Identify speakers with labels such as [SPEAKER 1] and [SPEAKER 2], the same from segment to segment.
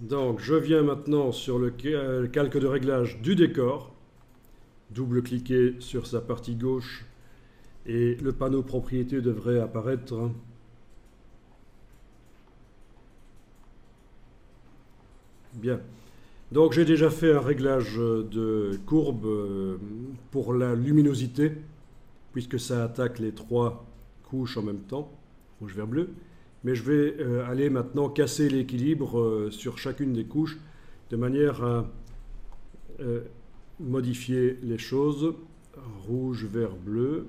[SPEAKER 1] Donc je viens maintenant sur le calque de réglage du décor, double-cliquer sur sa partie gauche et le panneau propriété devrait apparaître. Bien. Donc j'ai déjà fait un réglage de courbe euh, pour la luminosité, puisque ça attaque les trois couches en même temps, rouge, vert, bleu. Mais je vais euh, aller maintenant casser l'équilibre euh, sur chacune des couches, de manière à modifier les choses. Rouge, vert, bleu.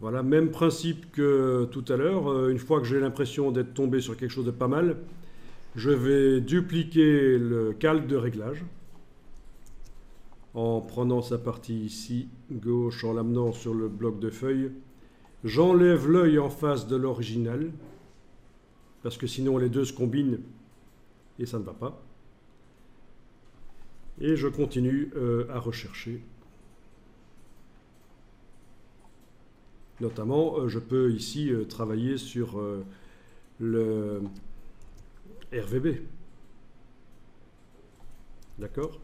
[SPEAKER 1] Voilà, même principe que tout à l'heure. Euh, une fois que j'ai l'impression d'être tombé sur quelque chose de pas mal, je vais dupliquer le calque de réglage en prenant sa partie ici, gauche, en l'amenant sur le bloc de feuilles. J'enlève l'œil en face de l'original, parce que sinon les deux se combinent et ça ne va pas. Et je continue euh, à rechercher. Notamment, euh, je peux ici euh, travailler sur le RVB. D'accord?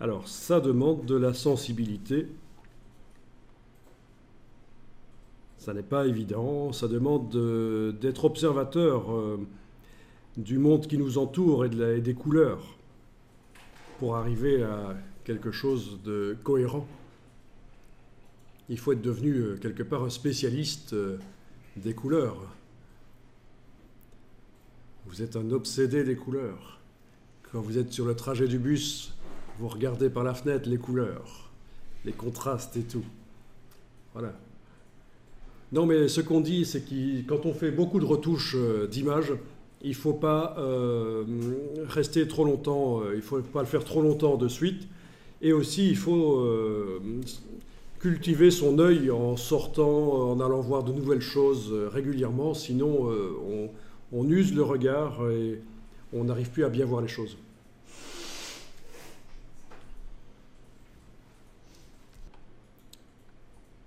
[SPEAKER 1] Alors, ça demande de la sensibilité. Ça n'est pas évident. Ça demande d'être observateur euh, du monde qui nous entoure et, de des couleurs pour arriver à quelque chose de cohérent. Il faut être devenu euh, quelque part un spécialiste euh, des couleurs. Vous êtes un obsédé des couleurs. Quand vous êtes sur le trajet du bus, vous regardez par la fenêtre les couleurs, les contrastes et tout. Voilà. Non, mais ce qu'on dit, c'est que quand on fait beaucoup de retouches euh, d'images, il ne faut pas euh, rester trop longtemps, euh, il ne faut pas le faire trop longtemps de suite. Et aussi, il faut cultiver son œil en sortant, en allant voir de nouvelles choses régulièrement, sinon on use le regard et on n'arrive plus à bien voir les choses.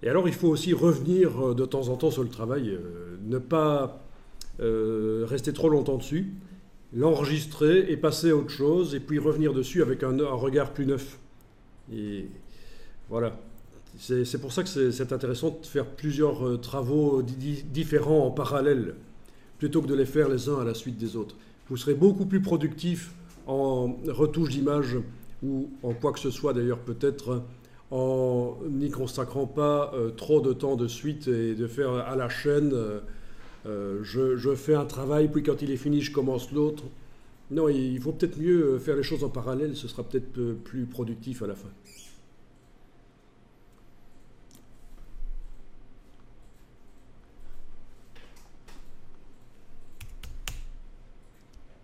[SPEAKER 1] Et alors, il faut aussi revenir euh, de temps en temps sur le travail, euh, ne pas euh, rester trop longtemps dessus, l'enregistrer et passer à autre chose, et puis revenir dessus avec un, regard plus neuf. Et voilà. C'est pour ça que c'est intéressant de faire plusieurs travaux différents en parallèle, plutôt que de les faire les uns à la suite des autres. Vous serez beaucoup plus productif en retouche d'image ou en quoi que ce soit d'ailleurs peut-être en n'y consacrant pas euh, trop de temps de suite et de faire à la chaîne, euh, euh, je, fais un travail, puis quand il est fini, je commence l'autre. Non, il faut peut-être mieux faire les choses en parallèle, ce sera peut-être plus productif à la fin.